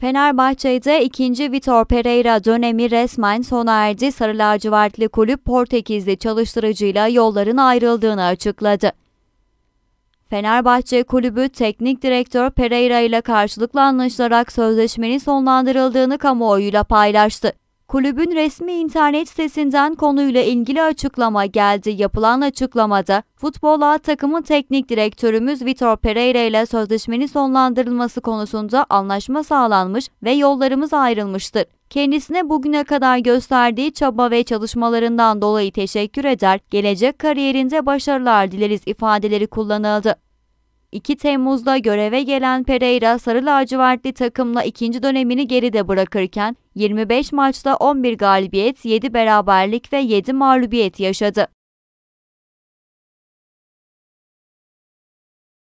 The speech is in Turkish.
Fenerbahçe'de ikinci Vitor Pereira dönemi resmen sona erdi. Sarı lacivertli kulüp Portekizli çalıştırıcıyla yolların ayrıldığını açıkladı. Fenerbahçe kulübü teknik direktör Pereira ile karşılıklı anlaşılarak sözleşmenin sonlandırıldığını kamuoyuyla paylaştı. Kulübün resmi internet sitesinden konuyla ilgili açıklama geldi. Yapılan açıklamada Futbol A takımın teknik direktörümüz Vitor Pereira ile sözleşmenin sonlandırılması konusunda anlaşma sağlanmış ve yollarımız ayrılmıştır. Kendisine bugüne kadar gösterdiği çaba ve çalışmalarından dolayı teşekkür eder, gelecek kariyerinde başarılar dileriz ifadeleri kullanıldı. 2 Temmuz'da göreve gelen Pereira sarı lacivertli takımla ikinci dönemini geride bırakırken 25 maçta 11 galibiyet, 7 beraberlik ve 7 mağlubiyet yaşadı.